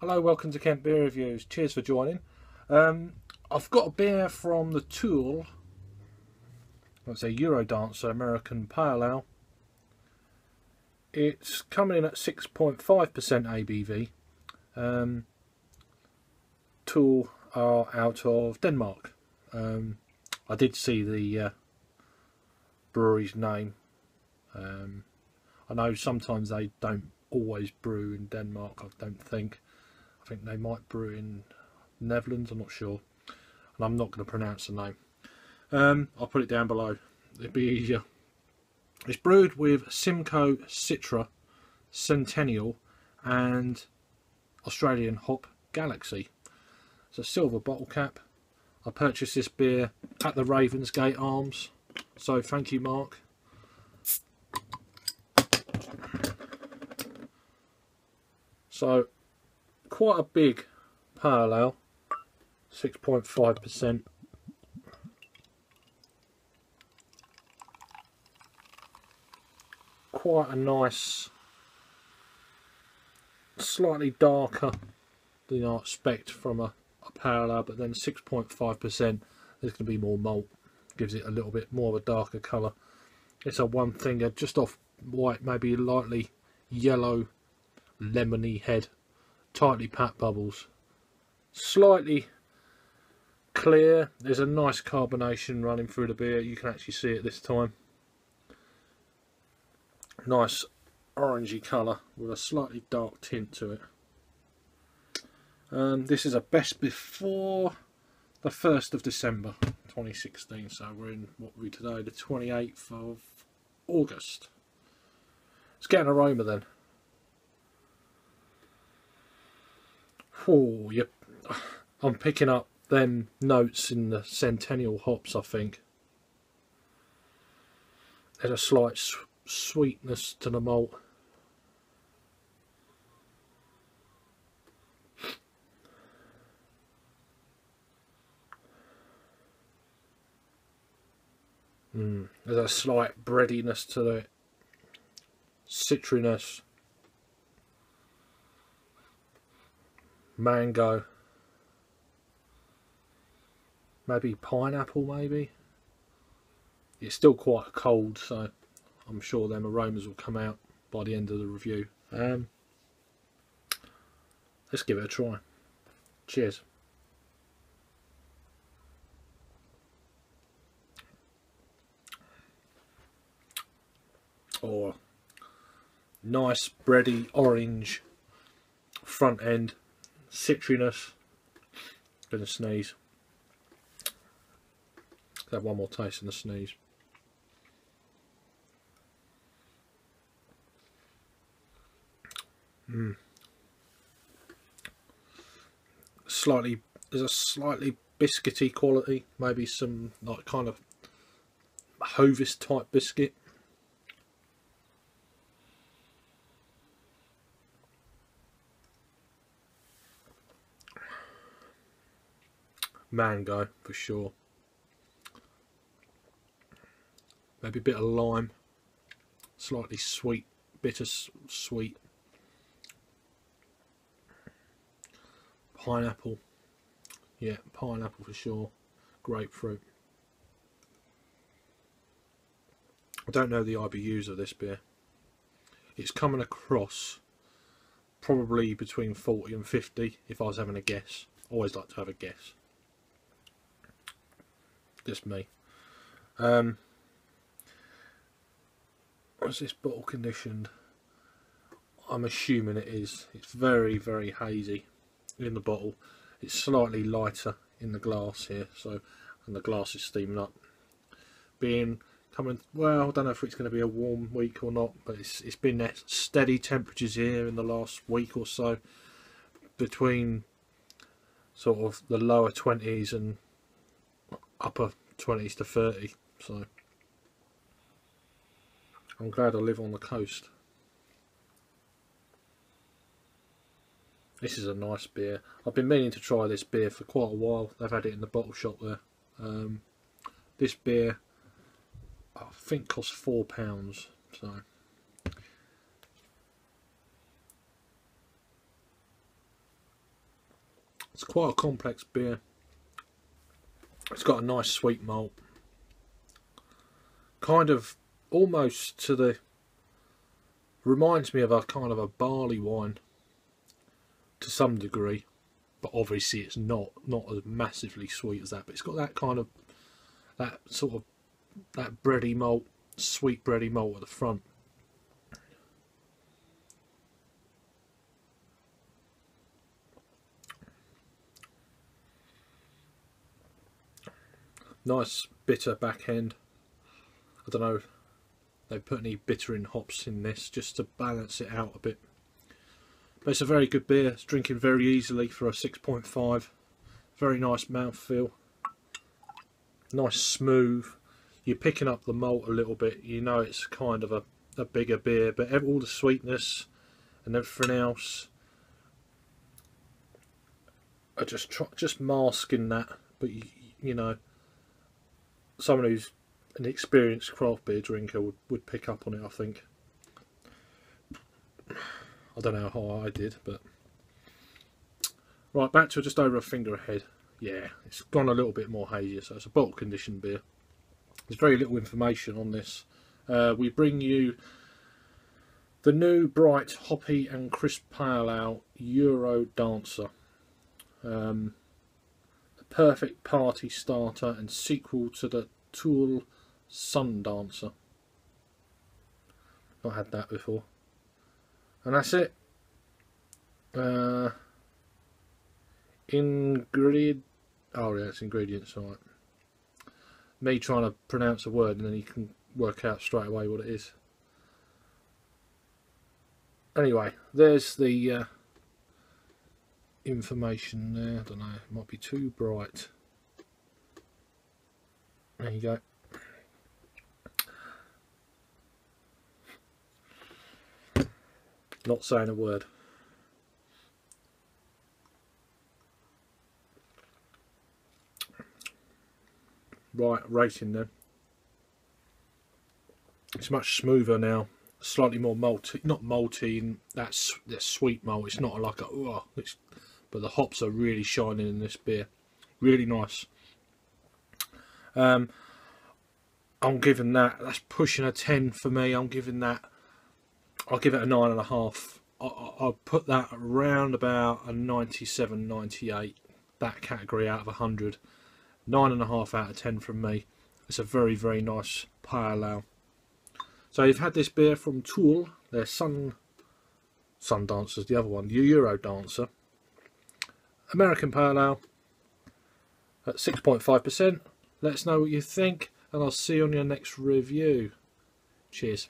Hello, welcome to Kent Beer Reviews. Cheers for joining. Um, I've got a beer from the To Øl. It's a Eurodancer American Pale Ale. It's coming in at 6.5% ABV. Um, To Øl are out of Denmark. Um, I did see the uh, brewery's name. Um, I know sometimes they don't always brew in Denmark, I don't think. I think they might brew in Netherlands, I'm not sure. And I'm not going to pronounce the name. Um, I'll put it down below, it'd be easier. It's brewed with Simcoe Citra Centennial and Australian Hop Galaxy. It's a silver bottle cap. I purchased this beer at the Ravensgate Arms, so thank you, Mark. So, quite a big pale ale 6.5%. Quite a nice, slightly darker than I expect from a, a pale ale, but then 6.5% there's going to be more malt, gives it a little bit more of a darker colour. It's a one finger, just off white, maybe lightly yellow lemony head, tightly packed bubbles, slightly clear. There's a nice carbonation running through the beer. You can actually see it this time. Nice orangey colour with a slightly dark tint to it. Um, this is a best before the 1st of December 2016. So we're in what we today, the 28th of August. Let's get an aroma then. Oh, yep. I'm picking up them notes in the Centennial hops, I think. There's a slight sweetness to the malt. Mm, there's a slight breadiness to it, citriness. Mango, maybe pineapple maybe. It's still quite cold so I'm sure them aromas will come out by the end of the review. Um, let's give it a try. Cheers. Oh, nice bready orange front end citriness. Gonna sneeze. Let's have one more taste and a sneeze. Mm. Slightly, there's a slightly biscuity quality, maybe some like kind of Hovis type biscuit. Mango for sure. Maybe a bit of lime, slightly sweet, bitter sweet. Pineapple, yeah, pineapple for sure. Grapefruit. I don't know the IBUs of this beer. It's coming across probably between 40 and 50 if I was having a guess. Always like to have a guess just me. Um, is this bottle conditioned? I'm assuming it is. It's very, very hazy in the bottle. It's slightly lighter in the glass here, so and the glass is steaming up. Being coming, well, I don't know if it's going to be a warm week or not, but it's it's been at steady temperatures here in the last week or so, between sort of the lower 20s and upper 20s to 30 so. I'm glad I live on the coast. This is a nice beer. I've been meaning to try this beer for quite a while. They've had it in the bottle shop there. Um, this beer I think costs four pounds so. It's quite a complex beer. It's got a nice sweet malt. Kind of almost to the reminds me of a kind of a barley wine to some degree but obviously it's not not as massively sweet as that but it's got that kind of that sort of that bready malt sweet bready malt at the front nice bitter back end. I don't know they put any bittering hops in this just to balance it out a bit. But it's a very good beer. It's drinking very easily for a 6.5 very nice mouthfeel. Nice smooth. You're picking up the malt a little bit. You know it's kind of a, a bigger beer but all the sweetness and everything else are just just masking that. But you, you know someone who's an experienced craft beer drinker would, would pick up on it, I think. I don't know how I did, but... Right, back to just over a finger ahead. Yeah, it's gone a little bit more hazy, so it's a bottle conditioned beer. There's very little information on this. Uh, we bring you the new bright hoppy and crisp pale ale Euro Dancer. Um, perfect party starter and sequel to the To Øl Sun Dancer. Not had that before. And that's it. Uh, ingredient. Oh yeah, it's ingredients. Alright. Me trying to pronounce a word and then you can work out straight away what it is. Anyway, there's the uh, information there. I don't know, it might be too bright. There you go. Not saying a word. Right, racing then. It's much smoother now. Slightly more malty, not malty, that's the sweet malt. It's not like a, oh, it's but the hops are really shining in this beer. Really nice. Um, I'm giving that that's pushing a 10 for me. I'm giving that I'll give it a nine and a half. I'll put that around about a 97 98 that category out of 100 nine and a half out of 10 from me. It's a very very nice pale ale. So you've had this beer from To Øl their Sun Sun Dancers the other one the Eurodancer American Pale Ale at 6.5%. Let us know what you think and I'll see you on your next review. Cheers.